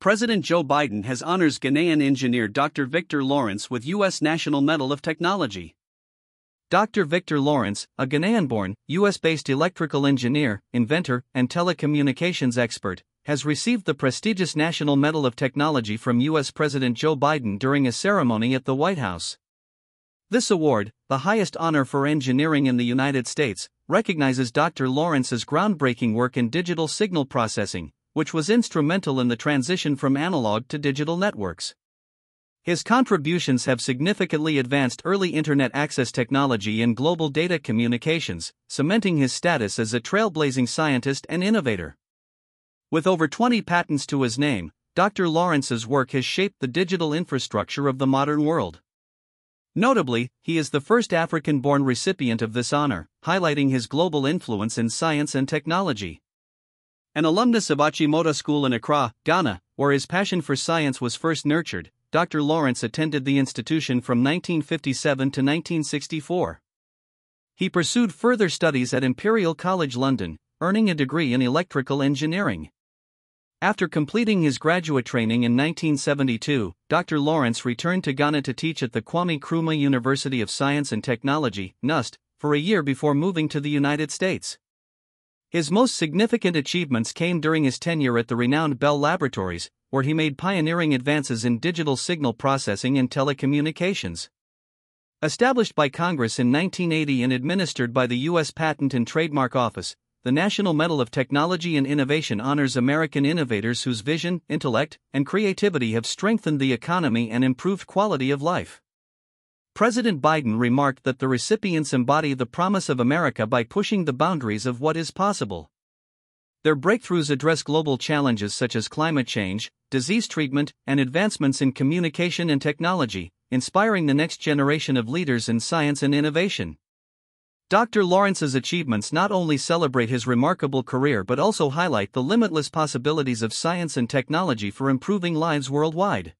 President Joe Biden has honors Ghanaian engineer Dr. Victor Lawrence with U.S. National Medal of Technology. Dr. Victor Lawrence, a Ghanaian born, U.S. based electrical engineer, inventor, and telecommunications expert, has received the prestigious National Medal of Technology from U.S. President Joe Biden during a ceremony at the White House. This award, the highest honor for engineering in the United States, recognizes Dr. Lawrence's groundbreaking work in digital signal processing, which was instrumental in the transition from analog to digital networks. His contributions have significantly advanced early Internet access technology and global data communications, cementing his status as a trailblazing scientist and innovator. With over 20 patents to his name, Dr. Lawrence's work has shaped the digital infrastructure of the modern world. Notably, he is the first African born recipient of this honor, highlighting his global influence in science and technology. An alumnus of Achimota School in Accra, Ghana, where his passion for science was first nurtured, Dr. Lawrence attended the institution from 1957 to 1964. He pursued further studies at Imperial College London, earning a degree in electrical engineering. After completing his graduate training in 1972, Dr. Lawrence returned to Ghana to teach at the Kwame Nkrumah University of Science and Technology, NUST, for a year before moving to the United States. His most significant achievements came during his tenure at the renowned Bell Laboratories, where he made pioneering advances in digital signal processing and telecommunications. Established by Congress in 1980 and administered by the U.S. Patent and Trademark Office, the National Medal of Technology and Innovation honors American innovators whose vision, intellect, and creativity have strengthened the economy and improved quality of life. President Biden remarked that the recipients embody the promise of America by pushing the boundaries of what is possible. Their breakthroughs address global challenges such as climate change, disease treatment, and advancements in communication and technology, inspiring the next generation of leaders in science and innovation. Dr. Lawrence's achievements not only celebrate his remarkable career but also highlight the limitless possibilities of science and technology for improving lives worldwide.